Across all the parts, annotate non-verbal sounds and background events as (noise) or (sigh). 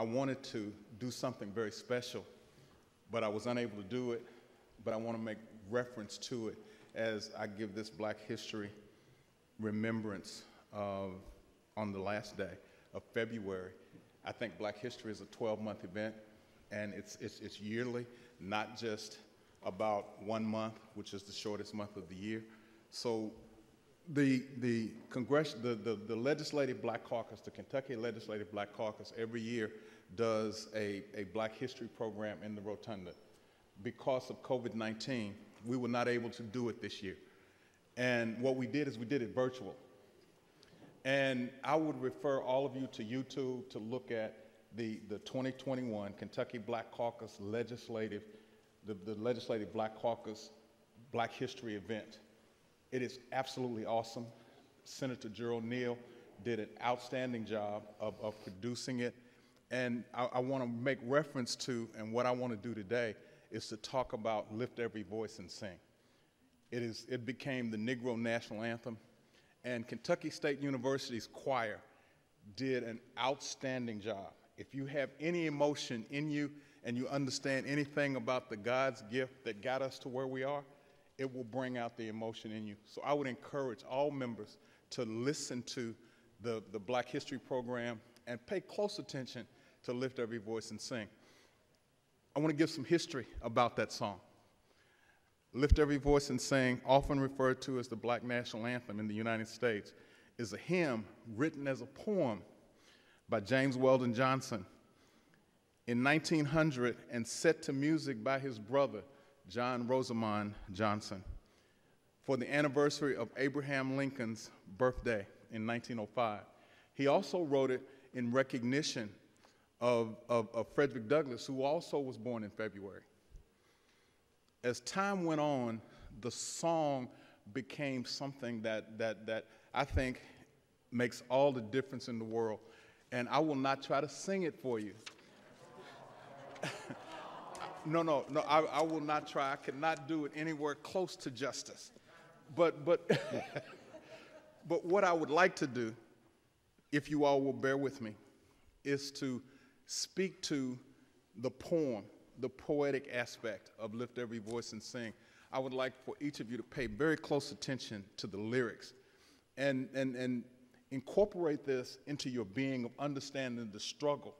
I wanted to do something very special, but I was unable to do it. But I want to make reference to it as I give this Black History remembrance of, on the last day of February. I think Black History is a 12 month event, and it's, it's, it's yearly, not just about one month, which is the shortest month of the year. So the, the, Congress, the, the, the Legislative Black Caucus, the Kentucky Legislative Black Caucus, every year does a, a Black History program in the Rotunda. Because of COVID 19, we were not able to do it this year. And what we did is we did it virtual. And I would refer all of you to YouTube to look at the, the 2021 Kentucky Black Caucus Legislative, the, the Legislative Black Caucus Black History event. It is absolutely awesome. Senator Gerald Neal did an outstanding job of, of producing it. And I, I want to make reference to, and what I want to do today is to talk about Lift Every Voice and Sing. It, is, it became the Negro National Anthem, and Kentucky State University's choir did an outstanding job. If you have any emotion in you and you understand anything about the God's gift that got us to where we are, it will bring out the emotion in you. So I would encourage all members to listen to the, the Black History program and pay close attention to Lift Every Voice and Sing. I want to give some history about that song. Lift Every Voice and Sing, often referred to as the Black National Anthem in the United States, is a hymn written as a poem by James Weldon Johnson in 1900 and set to music by his brother, John Rosamond Johnson for the anniversary of Abraham Lincoln's birthday in 1905. He also wrote it in recognition of, of, of, Frederick Douglass, who also was born in February. As time went on, the song became something that, that, that I think makes all the difference in the world. And I will not try to sing it for you. (laughs) No, no, no, I, I will not try. I cannot do it anywhere close to justice. But, but, (laughs) but what I would like to do, if you all will bear with me, is to speak to the poem, the poetic aspect of Lift Every Voice and Sing. I would like for each of you to pay very close attention to the lyrics and, and, and incorporate this into your being of understanding the struggle.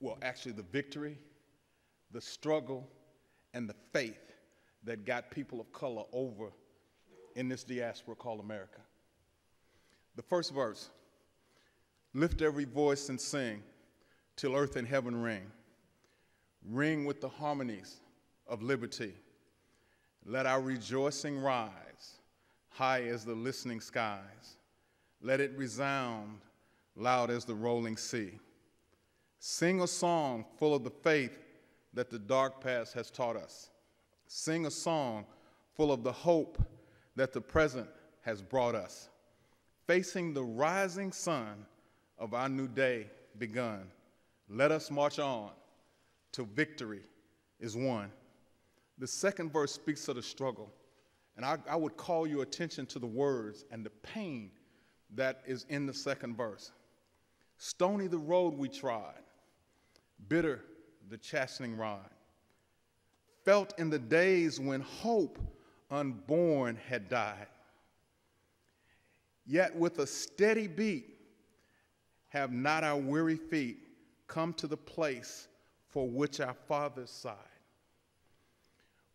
Well, actually, the victory the struggle, and the faith that got people of color over in this diaspora called America. The first verse Lift every voice and sing till earth and heaven ring. Ring with the harmonies of liberty. Let our rejoicing rise high as the listening skies. Let it resound loud as the rolling sea. Sing a song full of the faith that the dark past has taught us. Sing a song full of the hope that the present has brought us. Facing the rising sun of our new day begun, let us march on till victory is won. The second verse speaks of the struggle, and I, I would call your attention to the words and the pain that is in the second verse. Stony the road we trod, bitter the chastening rod. Felt in the days when hope unborn had died. Yet with a steady beat, have not our weary feet come to the place for which our fathers sighed.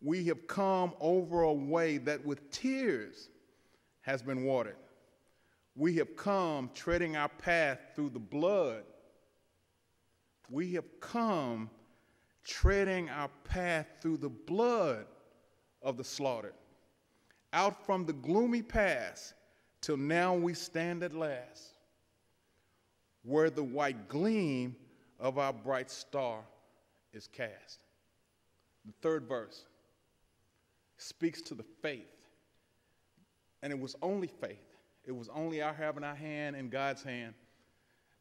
We have come over a way that with tears has been watered. We have come treading our path through the blood. We have come treading our path through the blood of the slaughtered. Out from the gloomy past till now we stand at last, where the white gleam of our bright star is cast. The third verse speaks to the faith. And it was only faith, it was only our having our hand in God's hand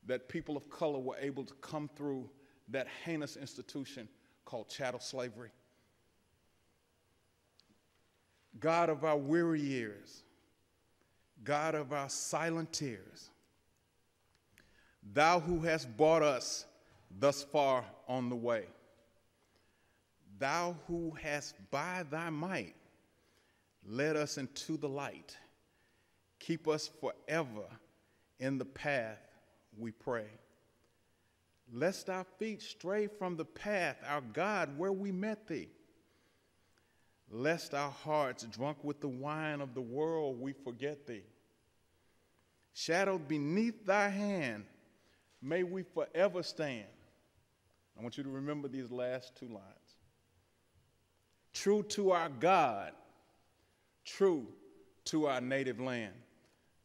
that people of color were able to come through that heinous institution called chattel slavery. God of our weary years, God of our silent tears, Thou who hast brought us thus far on the way. Thou who hast by thy might led us into the light. Keep us forever in the path, we pray. Lest our feet stray from the path, our God, where we met thee. Lest our hearts, drunk with the wine of the world, we forget thee. Shadowed beneath thy hand, may we forever stand. I want you to remember these last two lines. True to our God, true to our native land.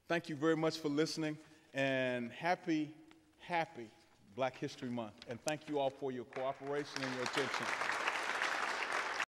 Thank you very much for listening and happy, happy Black History Month. And thank you all for your cooperation and your attention.